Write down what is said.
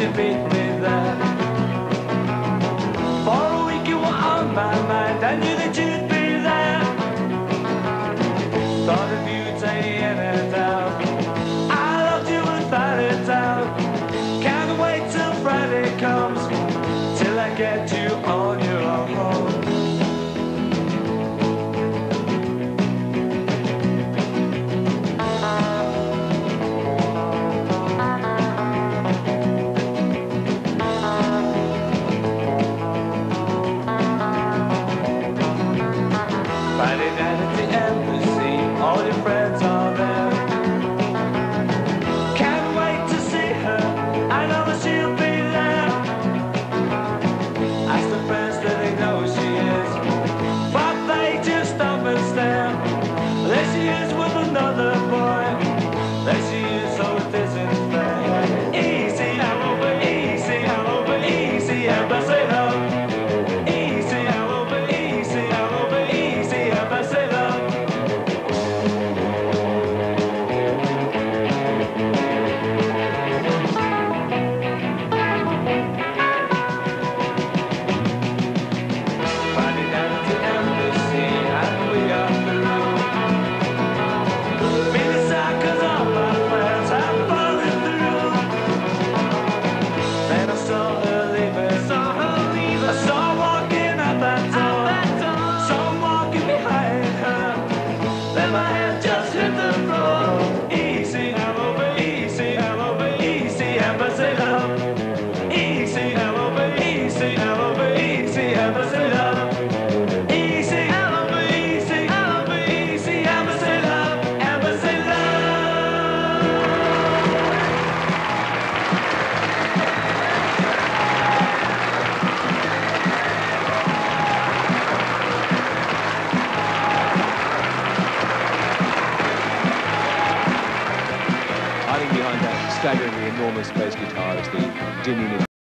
to beat me there. For a week you were on my mind, I knew that you'd be there. Thought of you day in and out. I loved you without a doubt. Can't wait till Friday comes, till I get you on. behind that staggeringly enormous bass guitar is the diminutive